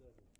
It?